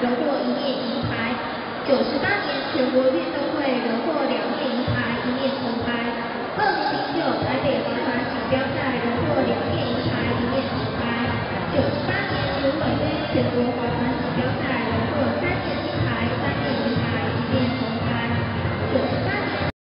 荣获一面银牌。九十八年全国运动会荣获两面银牌，一面铜牌。二零零九台北滑板锦标赛荣获两面银牌，一面铜牌。九十八年全国运全国滑。